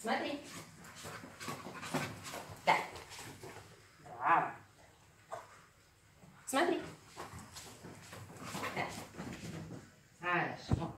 Смотри. Так. Да. Смотри. Так. Хорошо.